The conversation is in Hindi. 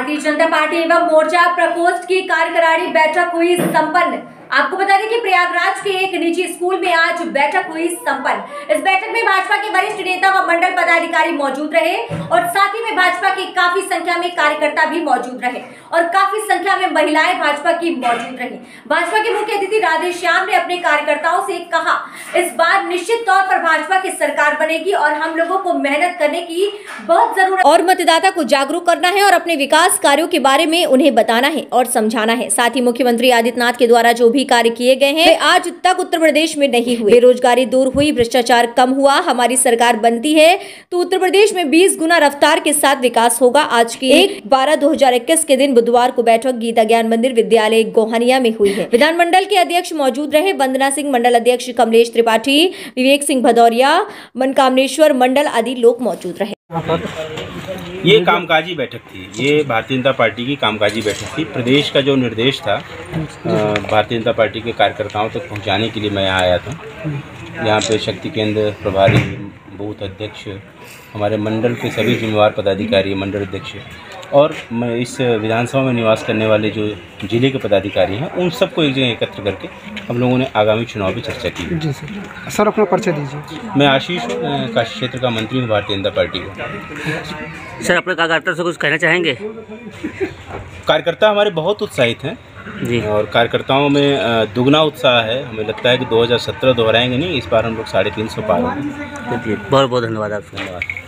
भारतीय जनता पार्टी एवं मोर्चा प्रकोष्ठ की कार्यकारिणी बैठक हुई संपन्न। आपको बता दें कि प्रयागराज के एक निजी स्कूल में आज बैठक हुई संपन्न इस बैठक में भाजपा के वरिष्ठ नेता व मंडल पदाधिकारी मौजूद रहे और साथ ही में भाजपा की काफ़ी संख्या में कार्यकर्ता भी मौजूद रहे और काफ़ी संख्या में महिलाएँ भाजपा की मौजूद रही। भाजपा के मुख्य अतिथि राधे श्याम ने अपने कार्यकर्ताओं से कहा, इस बार निश्चित तौर पर भाजपा की सरकार बनेगी और हम लोगों को मेहनत करने की बहुत ज़रूरत और मतदाता को जागरूक करना है और अपने विकास कार्यों के बारे में उन्हें बताना है और समझाना है। साथ ही मुख्यमंत्री आदित्यनाथ के द्वारा जो भी कार्य किए गए हैं आज तक उत्तर प्रदेश में नहीं हुए। बेरोजगारी दूर हुई, भ्रष्टाचार कम हुआ, हमारी सरकार बनती है तो उत्तर प्रदेश में 20 गुना रफ्तार के साथ विकास होगा। आज की एक बारह दो के दिन बुधवार को बैठक गीता ज्ञान मंदिर विद्यालय गोहनिया में हुई है। विधानमंडल के अध्यक्ष मौजूद रहे वंदना सिंह, मंडल अध्यक्ष कमलेश त्रिपाठी, विवेक सिंह भदौरिया, मनकामनेश्वर मंडल आदि लोग मौजूद रहे। ये कामकाजी बैठक थी। ये भारतीय जनता पार्टी की कामकाजी बैठक थी। प्रदेश का जो निर्देश था भारतीय जनता पार्टी के कार्यकर्ताओं तक तो पहुँचाने के लिए मैं यहाँ आया था। यहाँ पे शक्ति केंद्र प्रभारी, बूथ अध्यक्ष, हमारे मंडल के सभी जिम्मेवार पदाधिकारी, मंडल अध्यक्ष और मैं इस विधानसभा में निवास करने वाले जो ज़िले के पदाधिकारी हैं उन सबको एक जगह एकत्र करके हम लोगों ने आगामी चुनाव की चर्चा की जी सर। सर अपना परिचय दीजिए। मैं आशीष काशी क्षेत्र का मंत्री हूँ भारतीय जनता पार्टी को। सर अपने कार्यकर्ता से कुछ कहना चाहेंगे? कार्यकर्ता हमारे बहुत उत्साहित हैं जी। और कार्यकर्ताओं में दुगना उत्साह है। हमें लगता है कि 2017 दोहराएँगे नहीं इस बार हम लोग साढ़े तीन सौ पार होंगे। बहुत बहुत धन्यवाद आपका। धन्यवाद।